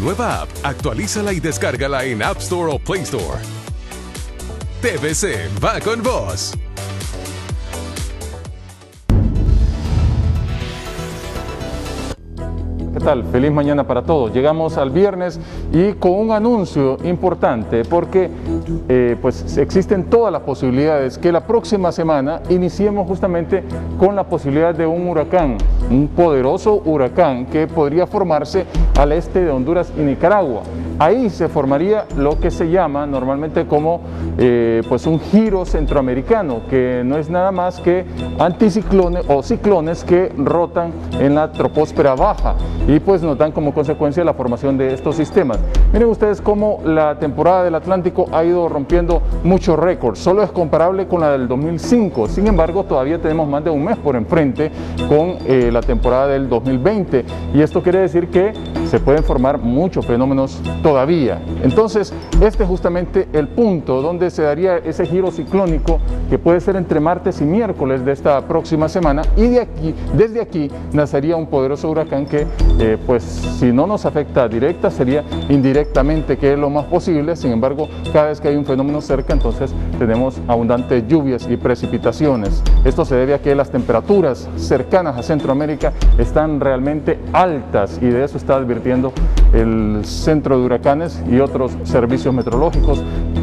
nueva app. Actualízala y descárgala en App Store o Play Store. TVC va con vos. ¿Qué tal? Feliz mañana para todos. Llegamos al viernes y con un anuncio importante porque eh, pues existen todas las posibilidades que la próxima semana iniciemos justamente con la posibilidad de un huracán, un poderoso huracán que podría formarse al este de Honduras y Nicaragua. Ahí se formaría lo que se llama normalmente como eh, pues un giro centroamericano, que no es nada más que anticiclones o ciclones que rotan en la troposfera baja y pues nos dan como consecuencia la formación de estos sistemas. Miren ustedes cómo la temporada del Atlántico ha ido rompiendo muchos récords, solo es comparable con la del 2005, sin embargo todavía tenemos más de un mes por enfrente con eh, la temporada del 2020 y esto quiere decir que se pueden formar muchos fenómenos todavía. Entonces, este es justamente el punto donde se daría ese giro ciclónico que puede ser entre martes y miércoles de esta próxima semana y de aquí, desde aquí nacería un poderoso huracán que, eh, pues, si no nos afecta directa, sería indirectamente, que es lo más posible. Sin embargo, cada vez que hay un fenómeno cerca, entonces tenemos abundantes lluvias y precipitaciones. Esto se debe a que las temperaturas cercanas a Centroamérica están realmente altas y de eso está advirtiendo el Centro de Huracanes y otros servicios meteorológicos.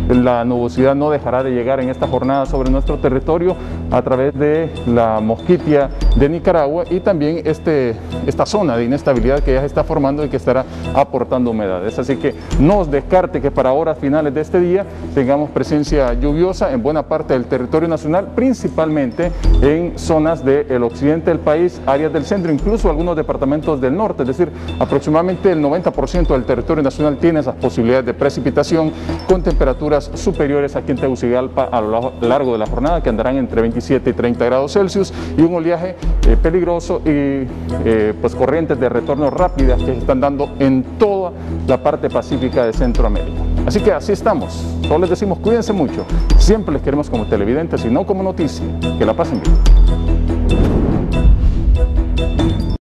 La nubosidad no dejará de llegar en esta jornada sobre nuestro territorio a través de la mosquitia de Nicaragua y también este, esta zona de inestabilidad que ya se está formando y que estará aportando humedades. Así que no os descarte que para horas finales de este día tengamos presencia lluviosa en buena parte del territorio nacional, principalmente en zonas del occidente del país, áreas del centro, incluso algunos departamentos del norte, es decir, aproximadamente el 90% del territorio nacional tiene esas posibilidades de precipitación con temperaturas superiores aquí en Tegucigalpa a lo largo de la jornada que andarán entre 27 y 30 grados Celsius y un oleaje eh, peligroso y eh, pues corrientes de retorno rápidas que se están dando en toda la parte pacífica de Centroamérica. Así que así estamos. Todos les decimos cuídense mucho. Siempre les queremos como televidentes y no como noticia. Que la pasen bien.